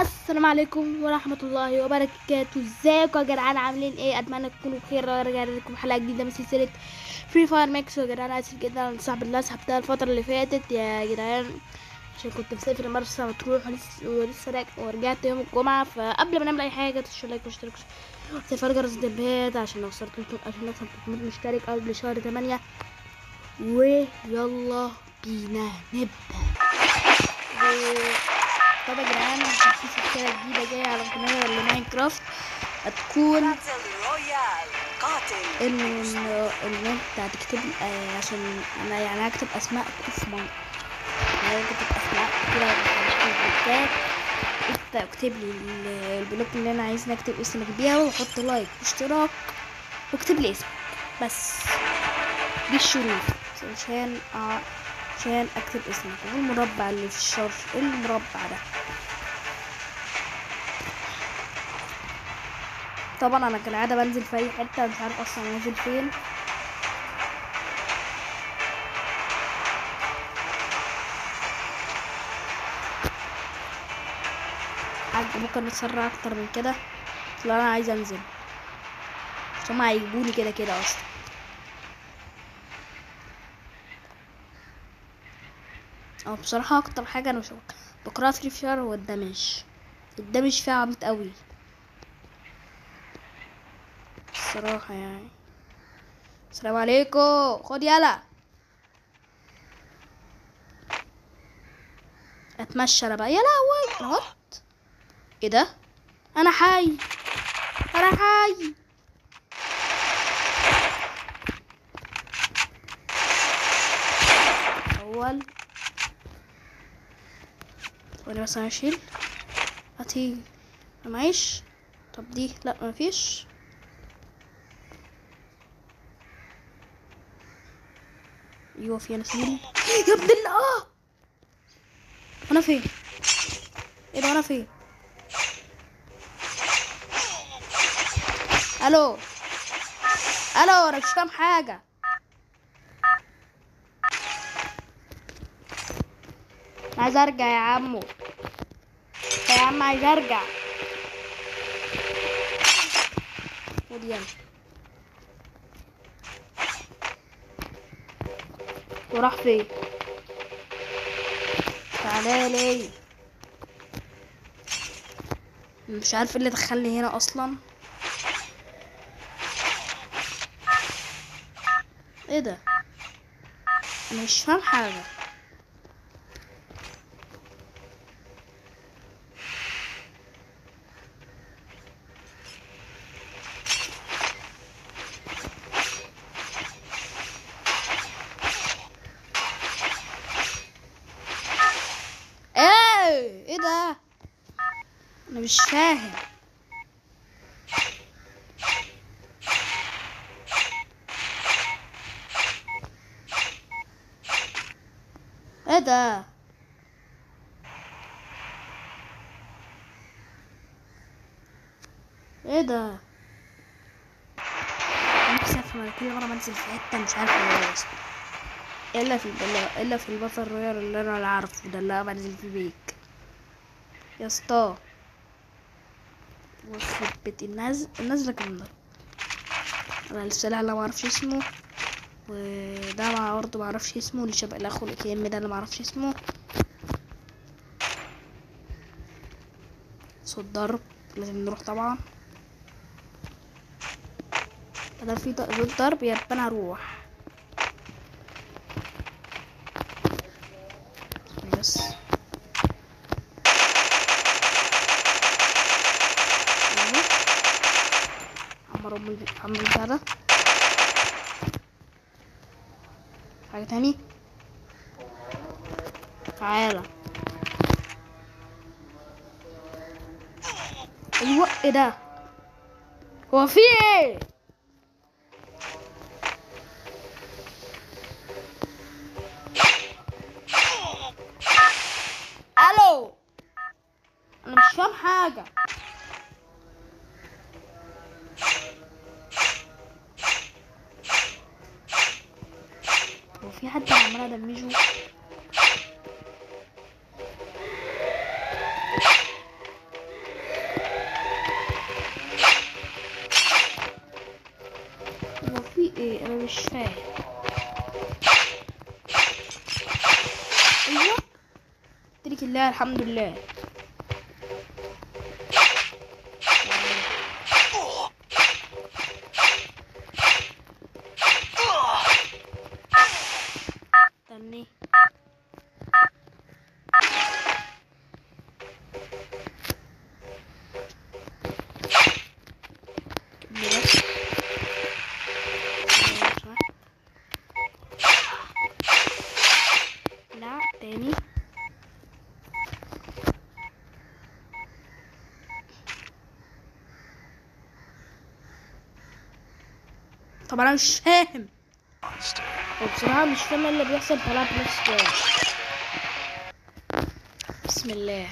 السلام عليكم ورحمة الله وبركاته. ازيكم يا جدعان؟ عاملين إيه؟ أتمنى تكونوا بخير. ورجع لكم حلقة جديدة من سلسلة Free Fire Max يا جدعان اسف جدا على السحبة اللي سحبتها الفترة اللي فاتت يا جدعان عشان كنت مسافر مرسى مطروح ولسه ولسه راجع ورجعت يوم الجمعة. فقبل ما نعمل أي حاجة تشترك like واشترك وتفعل جرس التنبيهات عشان لو وصلت عشان 300 مشترك قبل شهر 8 ويلا بينا نبدأ. طب يا جدعان في سلسلة جديدة جاية على قناة ال Minecraft هتكون battle royale قاتل ان ان انت هتكتب آه، عشان أنا يعني هكتب أسماء مصر يعني هكتب أسماء في البلوكات انت اكتب لي ال- ال block اللي أنا عايز أكتب اسمك بيها وحط like واشتراك واكتب لي اسمك. بس. دي الشروط. عشان عشان أكتب اسمك. والمربع اللي في الشر المربع ده. طبعا أنا كالعادة بنزل في أي حتة مش عارف أصلا نازل فين. حاجة ممكن نتسرع أكتر من كده. لو أنا عايز أنزل. بس هما هيجيبوني كده كده أصلا. أو بصراحة أكتر حاجة أنا بكرهها في Fire هو ال damage ال damage فيها عبيط قوي. الصراحة يعني. السلام عليكم. خد يلا. أتمشى أنا بقى. يا لهوي. إيه ده؟ أنا حي. أنا حي. أول. وأنا بس أشيل. هاتي معيش. طب دي. لا مفيش أيوه في أنا فين يا ابن الله! أنا فين؟ إيه ده أنا فين؟ ألو! ألو أنا مش فاهم حاجة؟ عايز أرجع يا عمو. يا عم عايز أرجع. خد يلا. وراح فين؟ تعالى لي. مش عارف إيه اللي دخلني هنا أصلا. إيه ده؟ مش فاهم حاجة إيه إيه ده أنا مش فاهم ده إيه ده؟ نفسي أفهم كل مرة بنزل في حتة مش عارف إيه بس. إلا في الا إلا في البطل رويال اللي أنا عارفه ده اللي أنا بنزل فيه بيك. يا اسطى. وخرب بيت الناز النازلة كام ده؟ أنا السلاح اللي ما أعرفش اسمه. برضه ما أعرفش اسمه اللي شبه الاخو الكيم ده اللي ما أعرفش اسمه. صوت ضرب لازم نروح طبعا. ده في ض- صوت ضرب يبقى أنا هروح بس أيوة. عمر أمي عمر بتاع ده حاجة تاني؟ تعالى. أيوه إيه ده؟ هو في إيه؟ هو في حد عمال ادمجه هو في إيه؟ أنا مش فاهم. أيوه. ترك الله الحمد لله. طب أنا مش فاهم. وبصراحة مش فاهم إيه اللي بيحصل طلعت نفس بسم الله.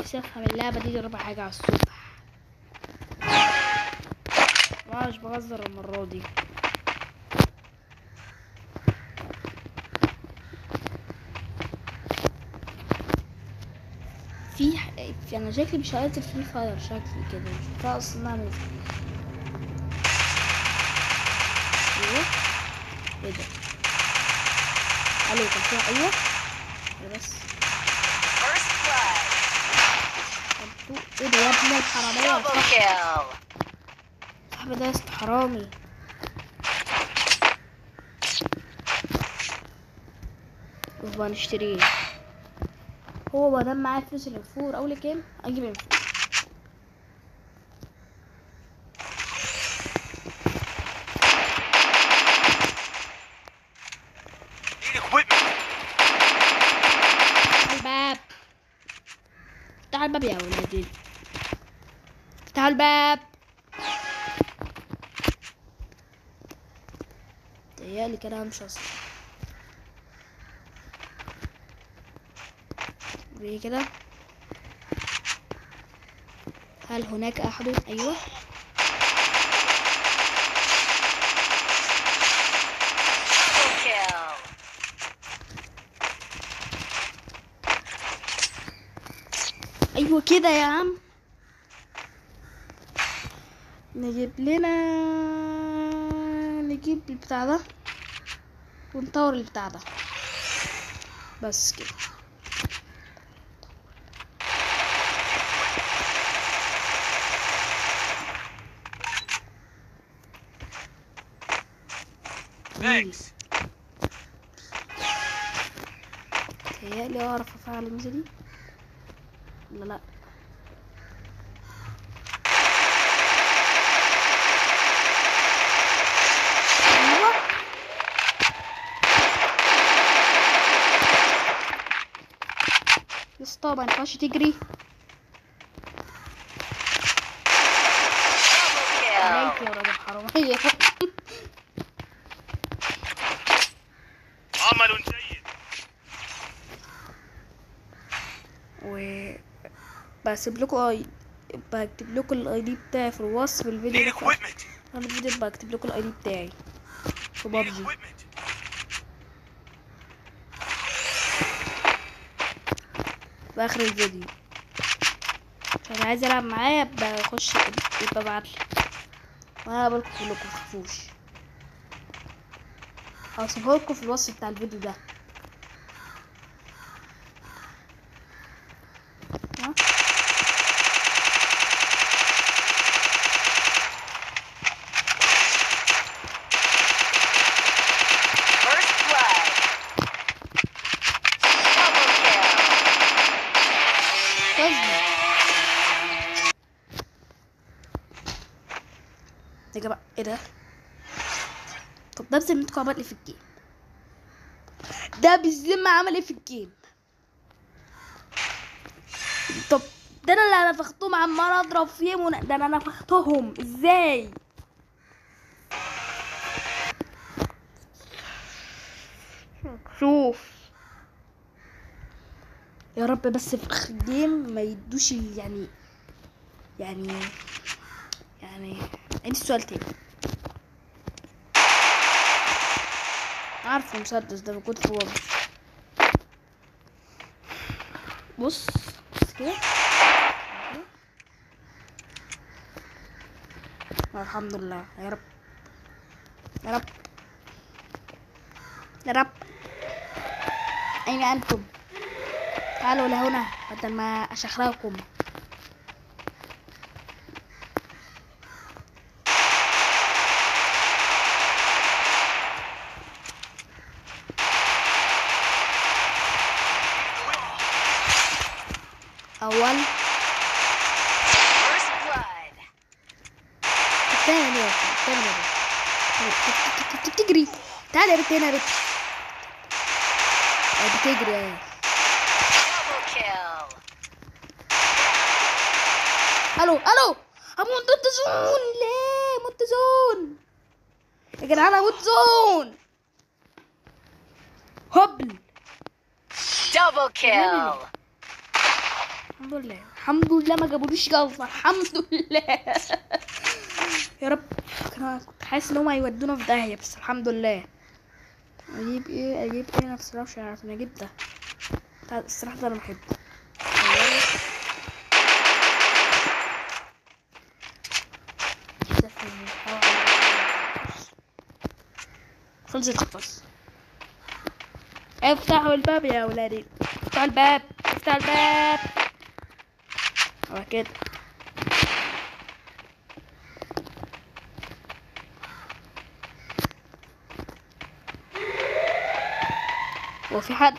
بس أفهم اللعبة دي ربع حاجة على الصبح. مش بهزر المرة دي. في ح- أنا شكلي مش هقتل فري فاير شكلي كده. مش عارفة أصلا اعمل أيوه. إيه ده؟ ألو كان فيها أيوه. بس؟ إيه ده يا ابن الحرامية. صاحبي. ده است حرامي. يبقى نشتريه هو ما دام معاه فلوس الانفور اول كام؟ أجيب الانفور Need equipment. افتح الباب افتح الباب يا ولادي افتح الباب تهيألي كده همشي أصلا وايه كده. هل هناك أيوه. Double kill. أيوه كده يا عم. نجيب لنا نجيب البتاع ده ونطور البتاع ده. بس كده. Thanks. تهيألي أعرف أفعل الميزة دي. لا لا. يا اسطى ما ينفعش تجري عليك. يا راجل حرامية عمل جيد. و بسيب لكم اي بكتب لكم ال ID بتاعي في الوصف الفيديو ده. أنا الفيديو بكتب لكم ال ID بتاعي في بابجي في آخر الفيديو. اللي عايز يلعب معايا يخش يبقى ابعتلي وأنا هقابلكم كلكم متخافوش لكم في الوصف بتاع الفيديو ده. إيه ده؟ طب ده بذمتكم عمل إيه في ال game؟ ده بالذمة عمل إيه في ال game؟ طب ده أنا اللي نفختهم عمال اضرب فيهم one... ده أنا نفختهم إزاي؟ شوف يا رب بس في اخر ال game ما يدوش يعني يعني يعني عندي السؤال تاني عارفه مسدس ده موجود في وضع بص بص كده. الحمد لله. يا رب. يا رب. يا رب. أين أنتم؟ تعالوا لهنا بدل ما أشخركم أول First blood. الثاني يا أخي الثاني يا بنت. بتجري تعالي يا بنت هنا يا بنت آه، بتجري kill. ألو ألو! هموت ضد zone ليه موت zone يا جدعان هموت zone هبل! Double kill. الحمد لله الحمد لله ما جابوليش جلطة الحمد لله. يا رب. أنا كنت حاسس إن هم هيودونا في داهية بس الحمد لله. أجيب إيه؟ أجيب إيه؟ أنا بصراحة مش عارف أنا أجيب ده. بتاع- الصراحة ده أنا بحبه. خلصت القصة افتحوا الباب يا ولادي. افتحوا الباب. افتحوا الباب. هو كده هو في حد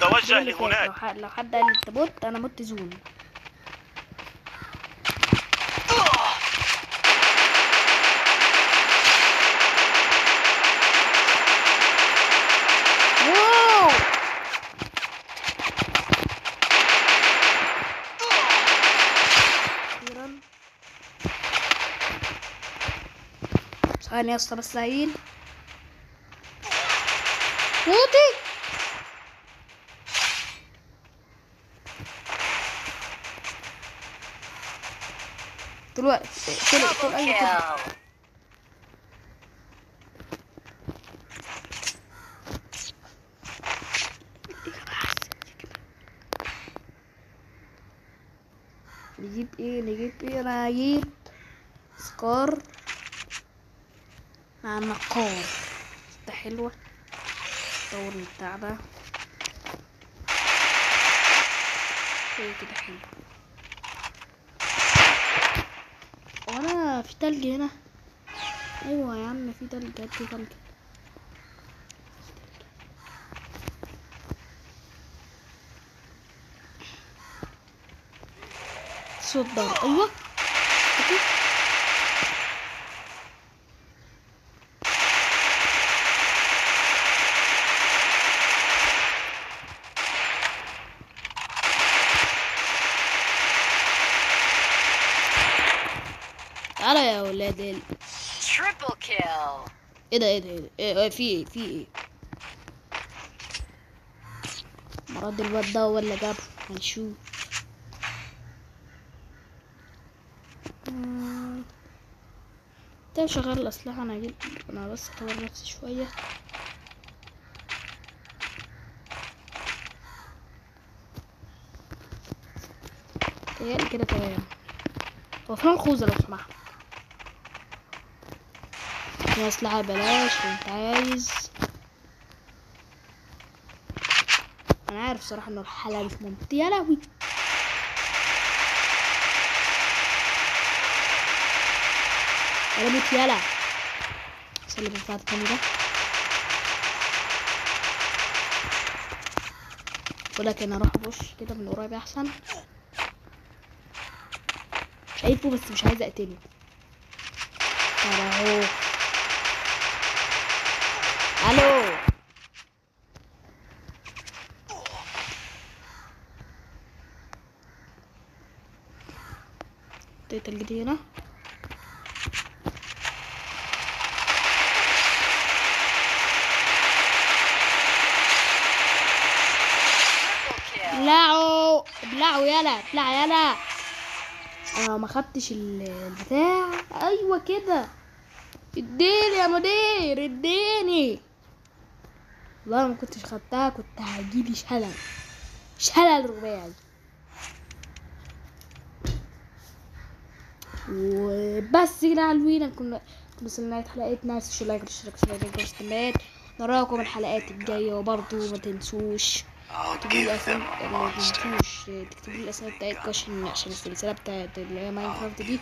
توجه إيه، لو لهناك. حد لو حد قال لي انت مت أنا مت زون. ثواني يا اسطى بس هيل دلوقتي اقتل اقتل Double اي kill. نجيب إيه نجيب إيه أنا هجيب سكار مع نقار ده حلوة دور البتاع ده. إيه كده حلو. وأنا في تلج هنا؟ أيوه يا عم في تلج هات تلج. صوت ضرب أيوه. إيه ده إيه ده إيه ده إيه إيه في إيه في إيه؟ مراد الواد ده اللي جابه هنشوف. ده شغال الأسلحة أنا هجيب أنا بس أطور نفسي شوية. تهيألي كده تمام. فين خوذة لو سمحت. في أسلحة بلاش وأنت عايز؟ أنا عارف صراحة إنه الحلقة مش ممتعة. يا لهوي! يلا موت يلا! سلم الفات التاني ده. ولكن أروح ابص كده من قريب أحسن. شايفه بس مش عايزه أقتله. أهو ألو Triple kill. ابلعوا ابلعوا يلا ابلع يلا أنا ما خدتش ال- البتاع. أيوه كده. اديني يا مدير اديني. والله ما كنتش خدتها كنت هجيلي شلل. شلل رباعي. وبس كده على الوينا كنا بس نهاية حلقتنا تنسوا لايك وتشترك في التنبيهات نراكم الحلقات الجاية وبرضه ما تنسوش I'll تكتبوا لي give them اسامي ما. تنسوش. تكتبوا الاسامي بتاعتكم عشان عشان السلسلة بتاعت اللي هي ماينكرافت دي.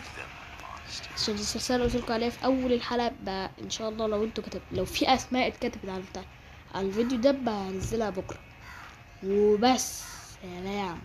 عشان السلسلة اللي قلتلكوا عليها في أول الحلقة بقى إن شاء الله لو أنتوا كتب لو في أسماء اتكتبت على بتاع على الفيديو ده بنزلها بكرة. وبس سلام.